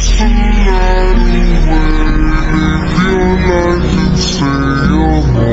Stay your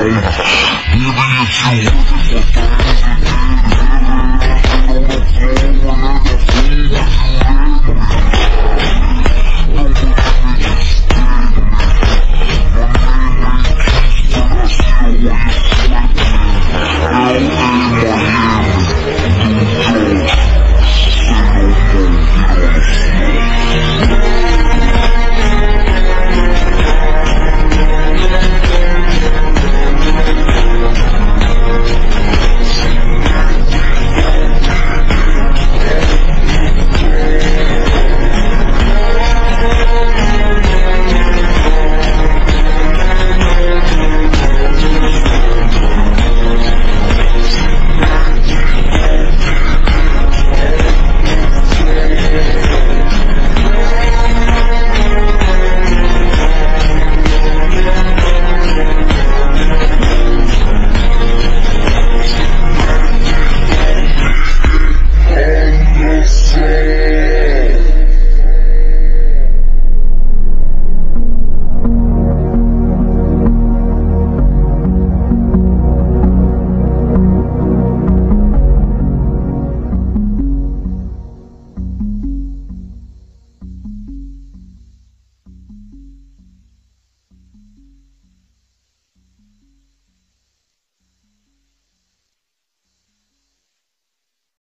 Padre.